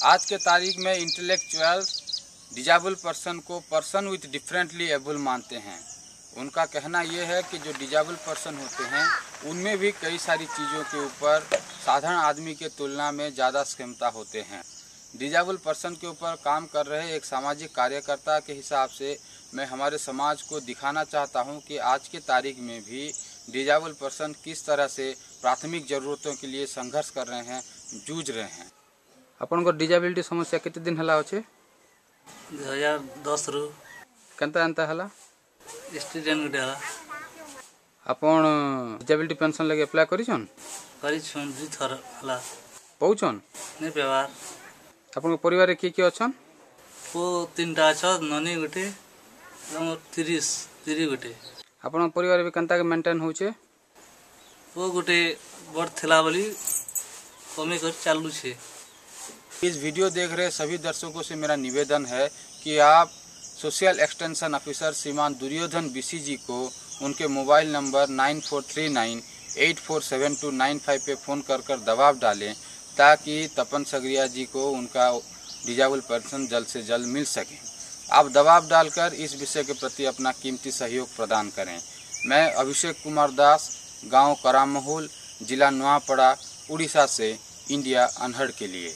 आज के तारीख में इंटेलेक्चुअल डिजाबल पर्सन को पर्सन विथ डिफरेंटली एबल मानते हैं। उनका कहना यह है कि जो डिजाबल पर्सन होते हैं, उनमें भी कई सारी चीज़ों के ऊपर साधारण आदमी के तुलना में ज़्यादा क्षमता होते हैं। डिजाबल पर्सन के ऊपर काम कर रहे एक सामाजिक कार्यकर्ता के हिसाब से मैं हमारे समाज को दिखाना चाहता हूँ कि आज के तारीख में भी डिजाबल पर्सन किस तरह से प्राथमिक जरूरतों के लिए संघर्ष कर रहे हैं, जूझ रहे हैं। ଆପଣଙ୍କ ଡିଜାବିଲିଟି ସମସ୍ୟା କେତେ ଦିନ ହେଲା ଅଛେ ଦୁଇ ହଜାର ଦଶରୁ କେନ୍ତା ଏନ୍ତା ହେଲା ଷ୍ଟୁଡେଣ୍ଟ ଗୋଟେ ହେଲା ଆପଣ ଡିଜାବିଲିଟି ପେନ୍ସନ୍ ଲାଗି ଆପ୍ଲାଏ କରିଛନ୍ କରିଛୁଁ ଦୁଇ ଥର ହେଲା ପାଉଛନ୍ ନାଇଁ ପାଇବାର ଆପଣଙ୍କ ପରିବାରରେ କିଏ କିଏ ଅଛନ୍ ପୁଅ ତିନିଟା ଅଛ ନନୀ ଗୋଟେ ଆମର ତିରିଶ ତିରି ଗୋଟେ ଆପଣଙ୍କ ପରିବାର ବି କେନ୍ତା ମେଣ୍ଟେନ୍ ହଉଛେ ପୁଅ ଗୋଟେ ବଡ଼ ଥିଲା ବୋଲି କମି କରି ଚାଲୁଛେ इस वीडियो देख रहे सभी दर्शकों से मेरा निवेदन है कि आप सोशल एक्सटेंशन ऑफिसर श्रीमान दुर्योधन बीसी जी को उनके mobile number nine four three nine eight four seven two nine five पे फ़ोन कर कर दबाव डालें ताकि तपन सगरिया जी को उनका डिजाबल पर्सन जल्द से जल्द मिल सके। आप दबाव डालकर इस विषय के प्रति अपना कीमती सहयोग प्रदान करें। मैं अभिषेक कुमार दास, गाँव करामहुल, जिला नवापड़ा, उड़ीसा से, इंडिया अनहड़ के लिए।